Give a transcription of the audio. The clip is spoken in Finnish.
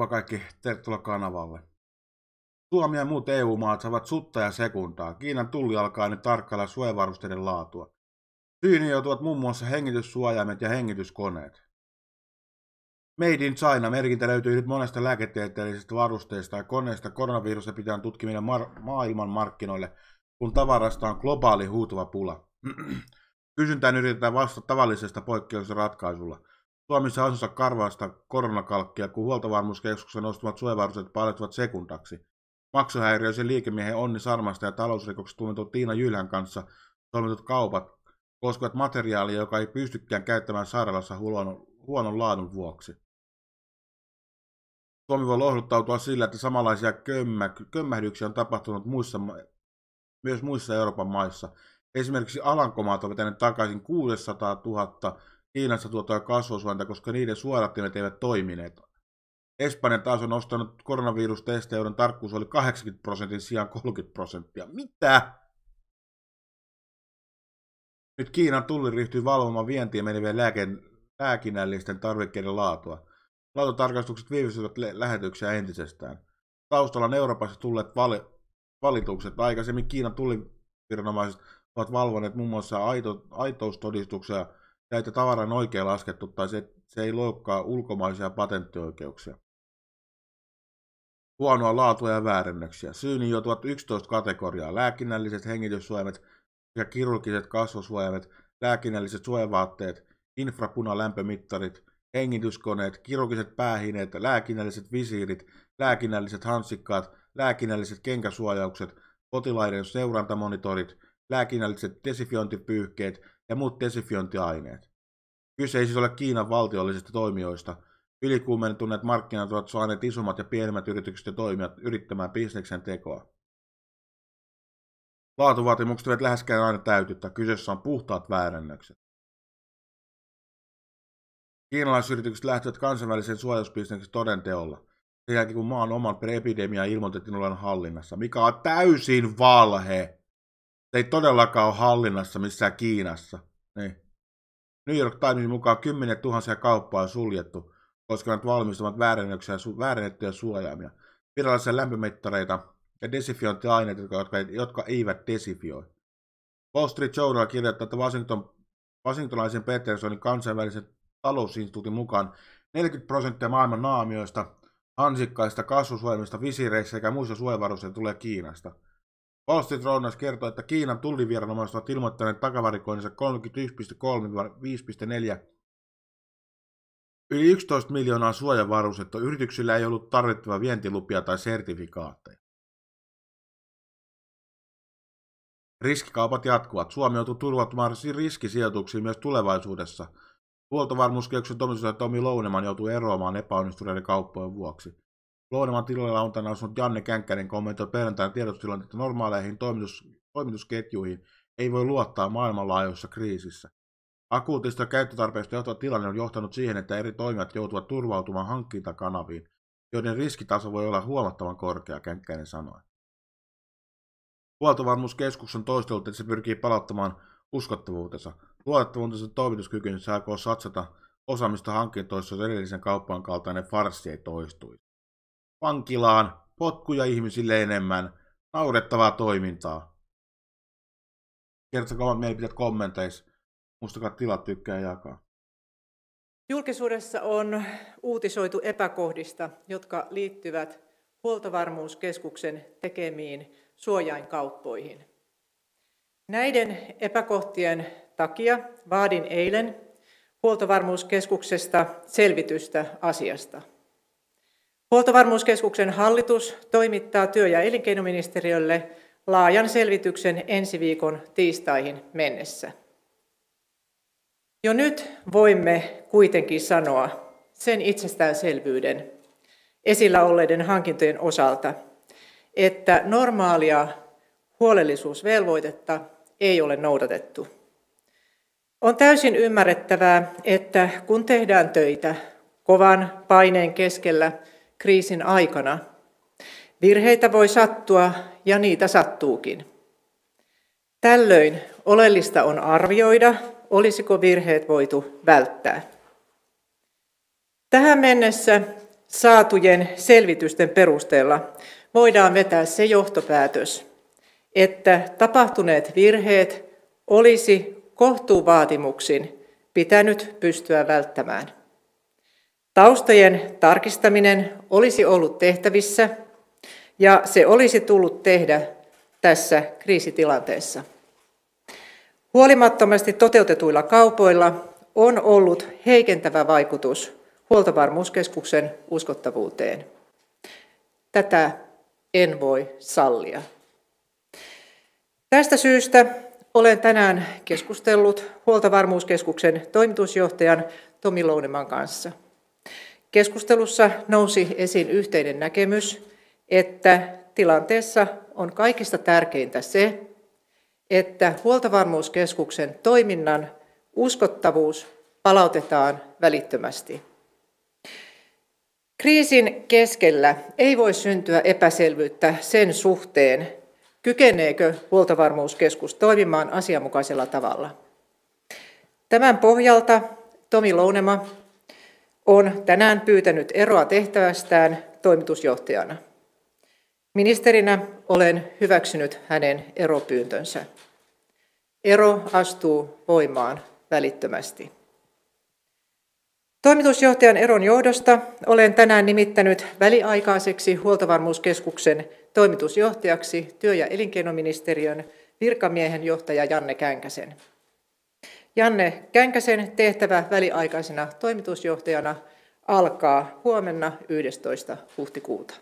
Moikka kaikki, tervetuloa kanavalle. Suomi ja muut EU-maat saavat sutta ja sekundaa. Kiinan tulli alkaa nyt tarkkailla suojavarusteiden laatua. Syyni joutuvat muun muassa hengityssuojaimet ja hengityskoneet. Made in China merkintä löytyy nyt monesta lääketieteellisestä varusteesta ja koneesta koronavirusta pitää tutkiminen mar- maailman markkinoille, kun tavarasta on globaali huutuva pula. Kysyntään yritetään vastata tavallisesta poikkeuksen ratkaisulla. Suomessa osa karvaasta koronakalkkia, kun huoltovarmuuskeskuksen nostamat suojavarusteet paljastuvat sekundaksi. Maksuhäiriöisen liikemiehen Onni Sarmasta ja talousrikoksesta tunnetun Tiina Jylhän kanssa solmitut kaupat koskevat materiaalia, joka ei pystykään käyttämään sairaalassa huonon, huonon laadun vuoksi. Suomi voi lohduttautua sillä, että samanlaisia kömmä, kömmähdyksiä on tapahtunut muissa, myös muissa Euroopan maissa. Esimerkiksi Alankomaat ovat vetäneet takaisin 600 000 Kiinassa tuotua kasvosuonta, koska niiden suodattimet eivät toimineet. Espanja taas on ostanut koronavirustestejä, joiden tarkkuus oli 80 prosentin sijaan 30 prosenttia. Mitä? Nyt Kiinan tulli ryhtyy valvomaan vientiä menevien lääke- lääkinnällisten tarvikkeiden laatua. Laatutarkastukset viivästyvät lähetyksiä entisestään. Taustalla on Euroopassa tulleet vali- valitukset. Aikaisemmin Kiinan tulliviranomaiset ovat valvoneet muun muassa aito- aitoustodistuksia ja että tavara on oikein laskettu tai se, se ei loukkaa ulkomaisia patenttioikeuksia. Huonoa laatua ja väärennöksiä. Syyni joutuvat 11 kategoriaa. Lääkinnälliset hengityssuojamet sekä kirurgiset kasvosuojamet, lääkinnälliset suojavaatteet, infrapunalämpömittarit, hengityskoneet, kirurgiset päähineet, lääkinnälliset visiirit, lääkinnälliset hansikkaat, lääkinnälliset kenkäsuojaukset, potilaiden seurantamonitorit, lääkinnälliset desifiointipyyhkeet ja muut desifiointiaineet. Kyse ei siis ole Kiinan valtiollisista toimijoista. Ylikuumentuneet markkinat ovat saaneet isommat ja pienemmät yritykset ja toimijat yrittämään bisneksen tekoa. Laatuvaatimukset eivät läheskään aina täytyttä. Kyseessä on puhtaat väärännökset. Kiinalaisyritykset lähtivät kansainvälisen suojausbisneksen todenteolla. Sen jälkeen kun maan oman epidemiaa ilmoitettiin olevan hallinnassa, mikä on täysin valhe. Ei todellakaan ole hallinnassa missään Kiinassa. Niin. New York Timesin mukaan kymmenet tuhansia kauppaa on suljettu, koska ne valmistavat väärennöksiä, väärennettyjä suojaamia, virallisia lämpömittareita ja desifiointiaineita, jotka, jotka eivät desifioi. Wall Street Journal kirjoittaa, että Washington, Washingtonaisen Petersonin kansainvälisen talousinstituutin mukaan 40 prosenttia maailman naamioista, hansikkaista, kasvusuojelmista, visireissä sekä muissa suojavarusteista tulee Kiinasta – Wall Street Journal kertoo, että Kiinan tulliviranomaiset ovat ilmoittaneet takavarikoinnissa 31,3-5,4 yli 11 miljoonaa suojavarustetta. Yrityksillä ei ollut tarvittava vientilupia tai sertifikaatteja. Riskikaupat jatkuvat. Suomi joutuu turvautumaan riskisijoituksiin myös tulevaisuudessa. Huoltovarmuuskeskuksen toimitusjohtaja Tomi Louneman joutuu eroamaan epäonnistuneiden kauppojen vuoksi. Louneman tiloilla on tänään asunut Janne Känkkänen kommentoi perjantaina tiedotustilanteet, että normaaleihin toimitus, toimitusketjuihin ei voi luottaa maailmanlaajuisessa kriisissä. Akuutista käyttötarpeesta johtuva tilanne on johtanut siihen, että eri toimijat joutuvat turvautumaan hankintakanaviin, joiden riskitaso voi olla huomattavan korkea, Känkkäinen sanoi. Huoltovarmuuskeskus on toistellut, että se pyrkii palauttamaan uskottavuutensa. Luotettavuutensa toimituskykynsä aikoo satsata osaamista hankintoissa, jos edellisen kauppaan kaltainen farssi ei toistuisi vankilaan, potkuja ihmisille enemmän, naurettavaa toimintaa. Kertokaa mielipiteet kommenteissa. Muistakaa tilat tykkää jakaa. Julkisuudessa on uutisoitu epäkohdista, jotka liittyvät huoltovarmuuskeskuksen tekemiin suojainkauppoihin. Näiden epäkohtien takia vaadin eilen huoltovarmuuskeskuksesta selvitystä asiasta. Huoltovarmuuskeskuksen hallitus toimittaa työ- ja elinkeinoministeriölle laajan selvityksen ensi viikon tiistaihin mennessä. Jo nyt voimme kuitenkin sanoa sen itsestäänselvyyden esillä olleiden hankintojen osalta, että normaalia huolellisuusvelvoitetta ei ole noudatettu. On täysin ymmärrettävää, että kun tehdään töitä kovan paineen keskellä kriisin aikana. Virheitä voi sattua ja niitä sattuukin. Tällöin oleellista on arvioida, olisiko virheet voitu välttää. Tähän mennessä saatujen selvitysten perusteella voidaan vetää se johtopäätös, että tapahtuneet virheet olisi kohtuuvaatimuksin pitänyt pystyä välttämään. Taustojen tarkistaminen olisi ollut tehtävissä ja se olisi tullut tehdä tässä kriisitilanteessa. Huolimattomasti toteutetuilla kaupoilla on ollut heikentävä vaikutus huoltovarmuuskeskuksen uskottavuuteen. Tätä en voi sallia. Tästä syystä olen tänään keskustellut Huoltovarmuuskeskuksen toimitusjohtajan Tomi Louneman kanssa. Keskustelussa nousi esiin yhteinen näkemys, että tilanteessa on kaikista tärkeintä se, että Huoltovarmuuskeskuksen toiminnan uskottavuus palautetaan välittömästi. Kriisin keskellä ei voi syntyä epäselvyyttä sen suhteen, kykeneekö huoltovarmuuskeskus toimimaan asianmukaisella tavalla. Tämän pohjalta Tomi Lounema on tänään pyytänyt eroa tehtävästään toimitusjohtajana. Ministerinä olen hyväksynyt hänen eropyyntönsä. Ero astuu voimaan välittömästi. Toimitusjohtajan eron johdosta olen tänään nimittänyt väliaikaiseksi huoltovarmuuskeskuksen toimitusjohtajaksi työ- ja elinkeinoministeriön virkamiehen johtaja Janne Känkäsen. Janne Känkäsen tehtävä väliaikaisena toimitusjohtajana alkaa huomenna 11. huhtikuuta.